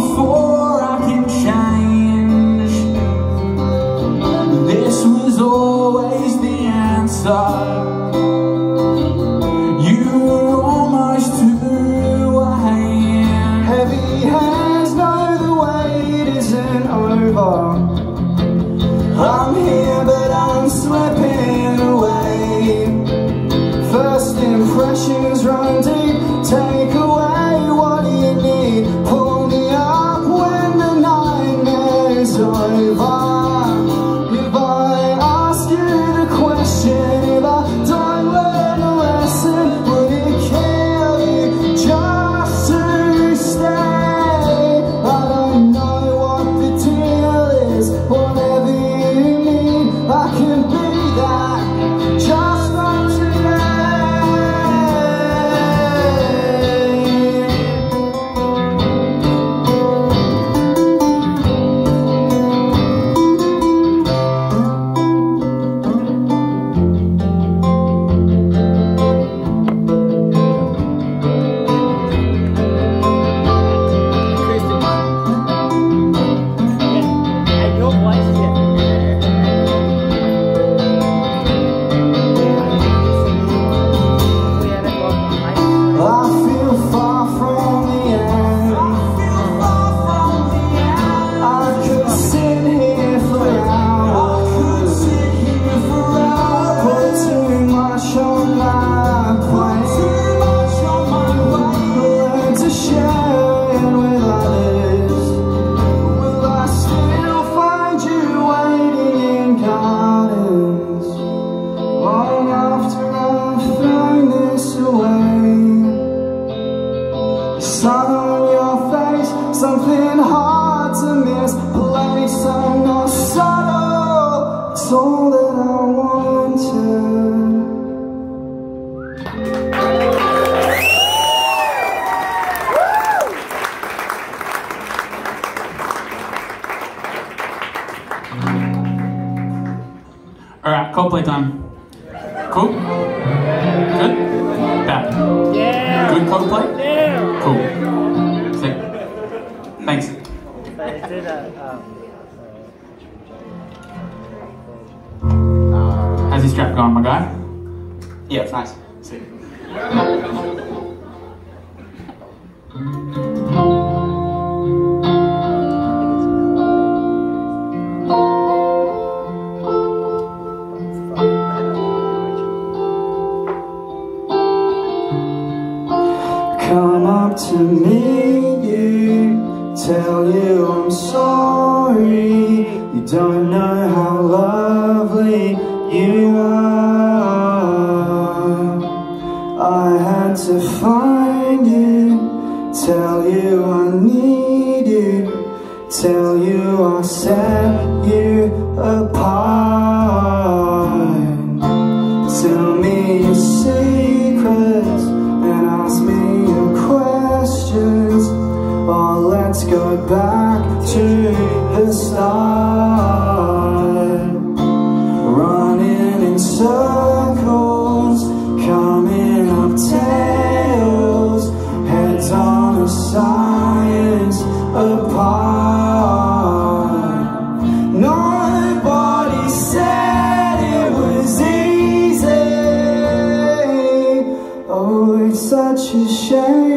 そ。All right, Coldplay time. Cool? Good? Bad? Yeah. Good Coldplay? Yeah. Cool. Sick. Thanks. How's your strap going, my guy? Yeah, it's nice. You are. I had to find share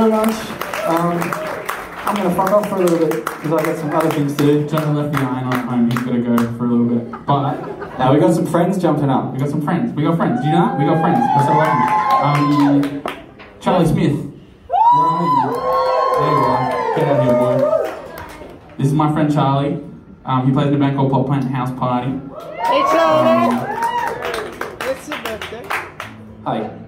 very much. Um, I'm gonna fuck off for a little bit because I've got some other things to do. Jonah left me iron on at home. He's got to go for a little bit. But Now we got some friends jumping up. we got some friends. We got friends. Do you know that? We got friends. We're so lucky. Um, Charlie Smith. Where are you? There you are. Get out here, boy. This is my friend Charlie. Um, he plays in a band called Pop Plant House Party. Hey, Charlie! It's your birthday. Hi.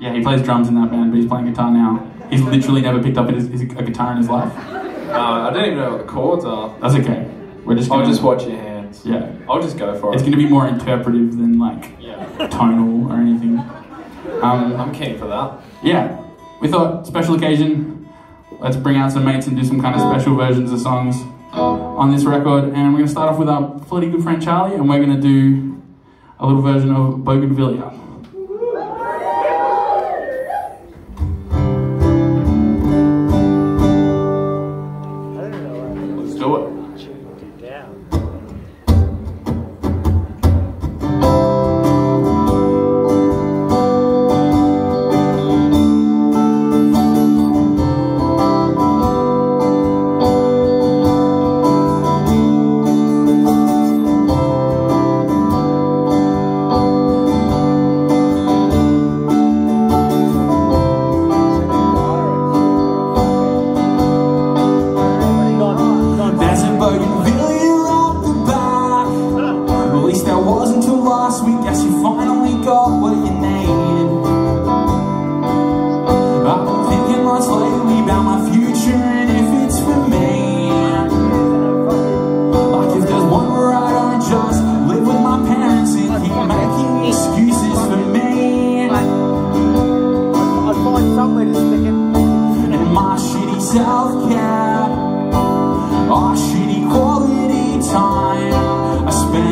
Yeah, he plays drums in that band, but he's playing guitar now. He's literally never picked up his, his, a guitar in his life. Uh, I don't even know what the chords are. That's okay. We're just I'll just watch your hands. Yeah, I'll just go for it. it's gonna be more interpretive than like Yeah. tonal or anything. Um, I'm keen for that. yeah, we thought special occasion. Let's bring out some mates and do some kind of special versions of songs on this record. And we're gonna start off with our bloody good friend Charlie, and we're gonna do a little version of Bougainvillea.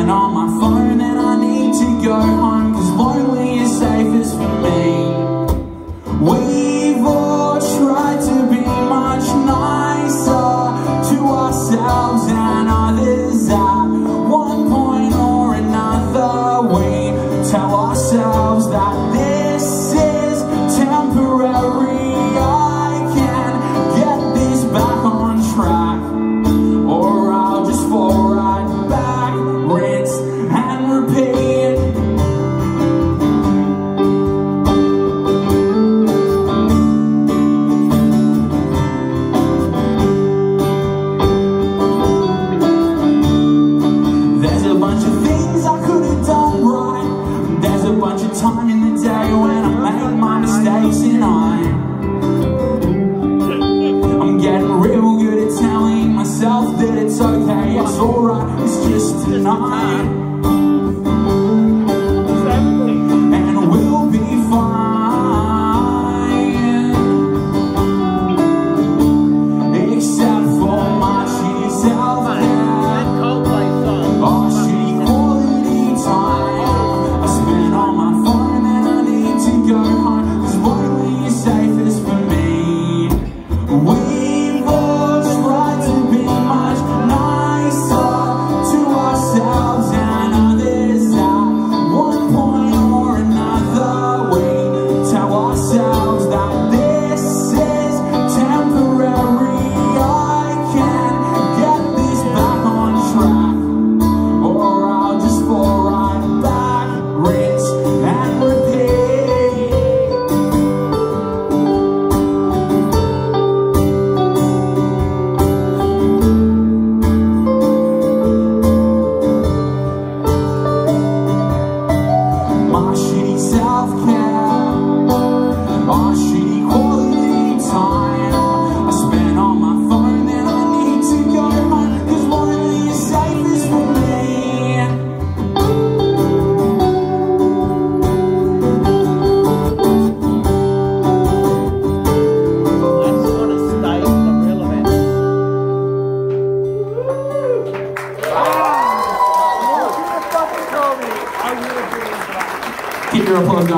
On my things I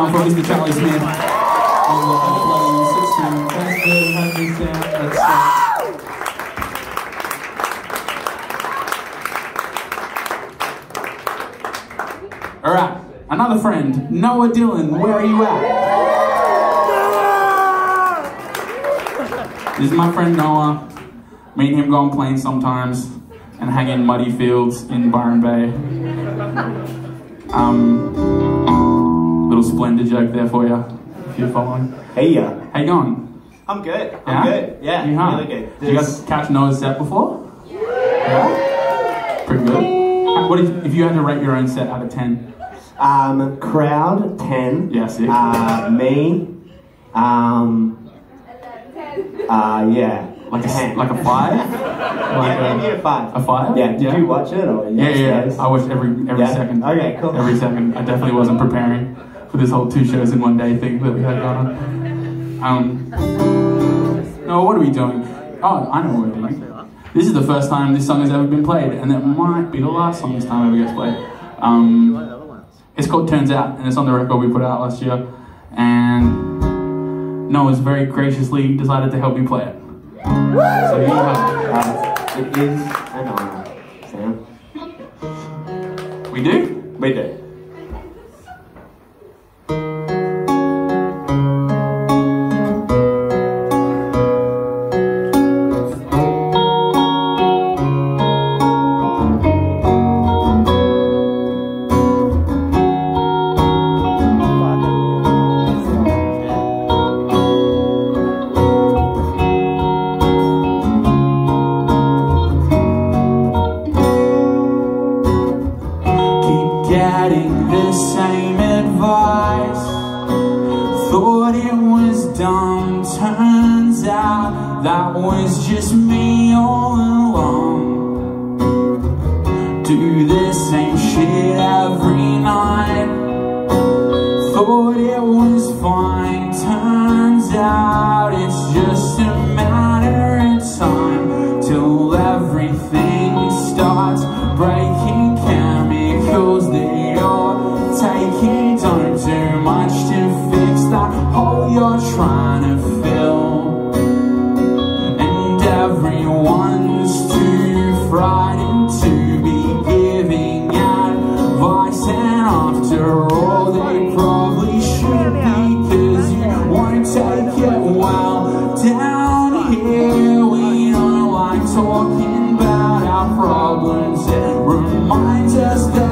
from the uh, All right, another friend, Noah Dillon. Where are you at? this is my friend Noah. Me and him go on planes sometimes and hang in muddy fields in Byron Bay. Um, splendid joke there for you, if you're following. Hey, yeah. How you going? I'm good. I'm good. Yeah, You really good. Did you guys catch Noah's set before? Yeah. Pretty good. What if, if you had to rate your own set out of 10? Um, crowd ten. Yeah, sick. Uh, me. Um. Uh, yeah. Like a, like a 5? yeah, Like maybe a five. a, 5? Yeah. Did you watch it or? Yeah, yeah, yes? I watched every every Yeah? second. Okay, cool. Every second. I definitely wasn't preparing for this whole two shows in one day thing that we had going on. Um, no, what are we doing? Oh, I know what we're doing. This is the first time this song has ever been played, and it might be the last song this time ever gets played. Um, it's called Turns Out, and it's on the record we put out last year. And Noah's very graciously decided to help me play it. So here you have Uh, it is an honor, Sam. We do? We do. Turns out that was just me all along. Do the same shit every night. Thought it was here, we don't like talking about our problems. It reminds us that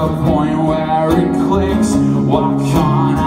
the point where it clicks? Why can't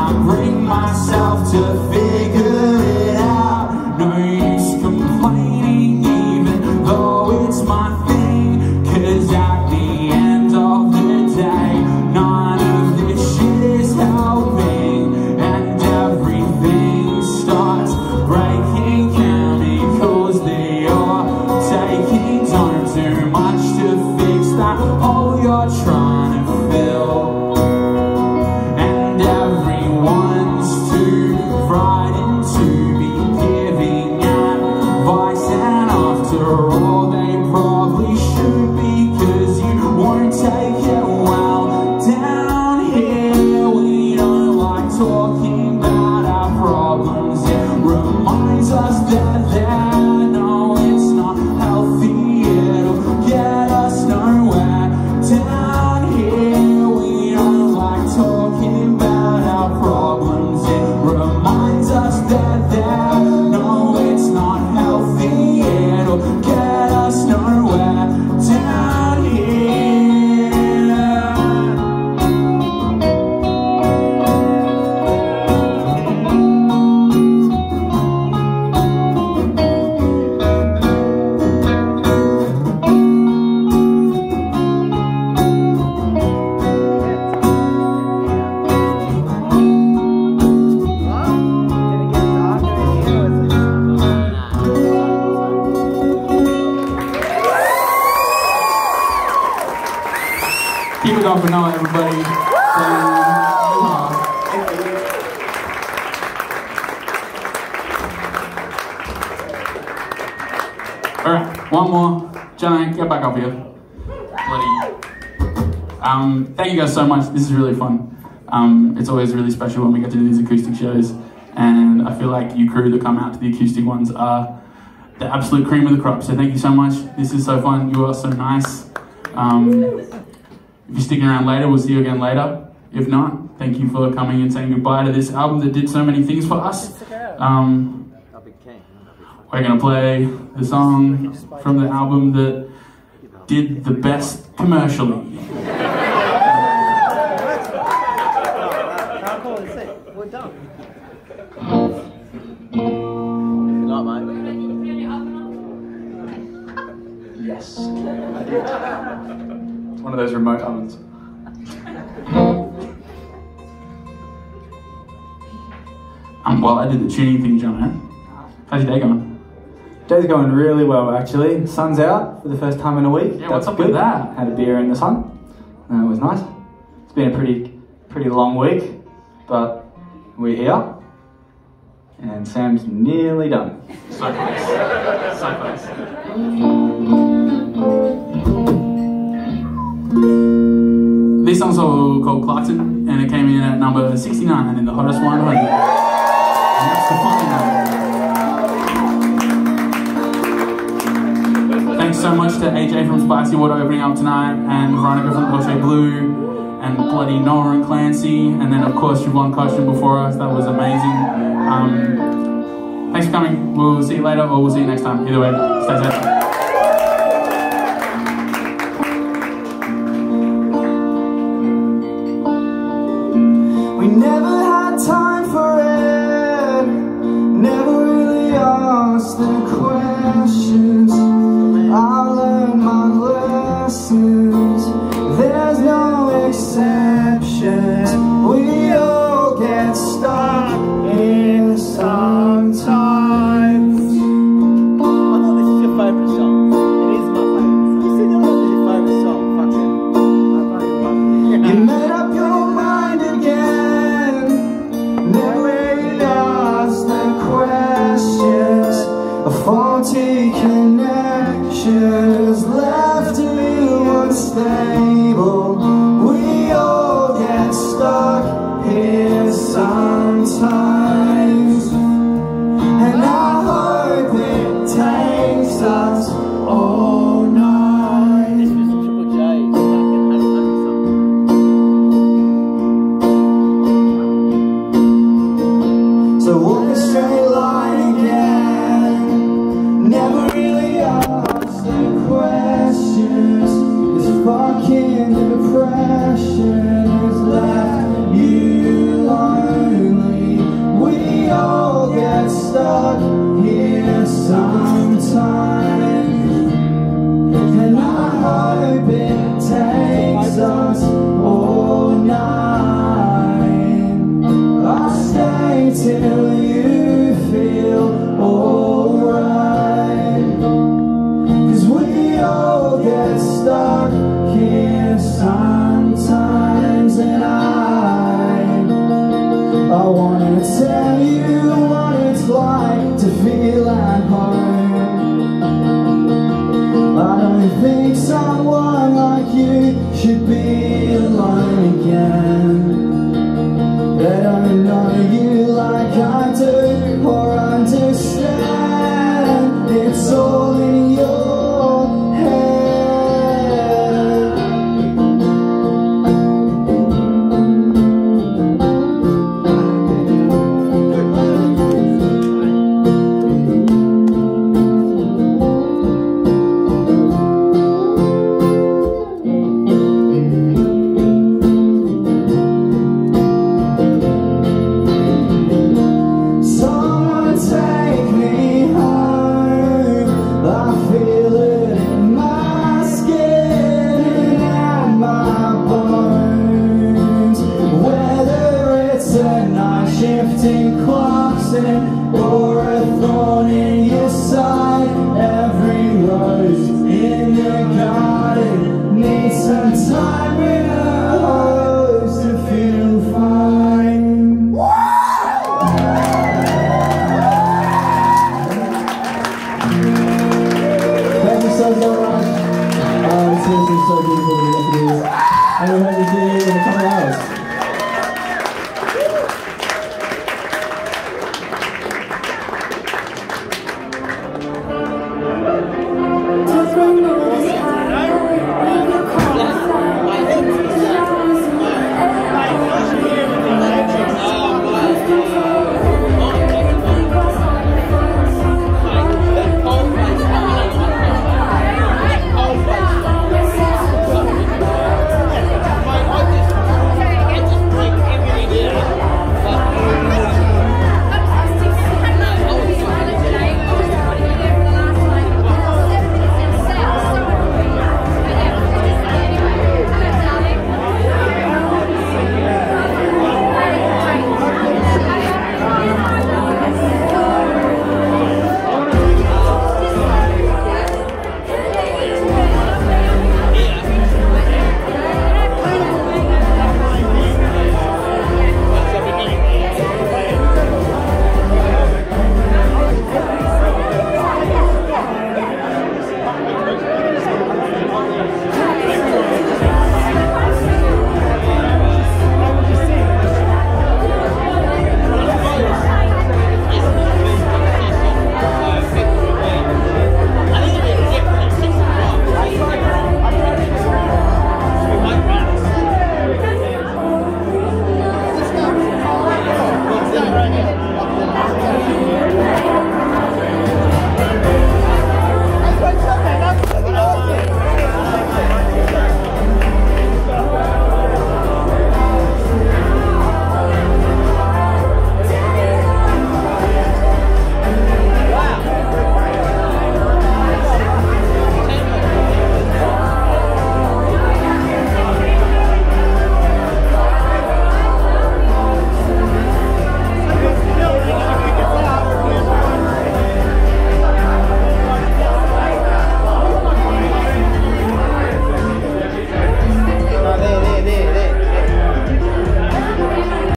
Noah, everybody. Aloha. Alright, one more. Giant, get back up here. Bloody. Um, thank you guys so much. This is really fun. Um, it's always really special when we get to do these acoustic shows, and I feel like you crew that come out to the acoustic ones are the absolute cream of the crop. So thank you so much. This is so fun. You are so nice. Um, if you're sticking around later, we'll see you again later. If not, thank you for coming and saying goodbye to this album that did so many things for us. Um, we're gonna play the song from the album that did the best commercially. One of those remote ovens. Um, well, I did the tuning thing, John. How's your day going? Day's going really well actually. Sun's out for the first time in a week. Yeah, what's That's up with good. that? Had a beer in the sun. Uh, it was nice. It's been a pretty pretty long week, but we're here. And Sam's nearly done. So close. So close. All called Clarkson, and it came in at number 69 in the hottest 100. And that's the fun Thanks so much to AJ from Spicy Water opening up tonight, and Veronica from Porsche Blue, and bloody Noah and Clancy, and then of course Siobhan Cotchin before us. That was amazing. Um, thanks for coming. We'll see you later, or we'll see you next time. Either way, stay safe. Questions. I learned my lessons. There's no exceptions. We all get stuck here is. Have a nice in a come out.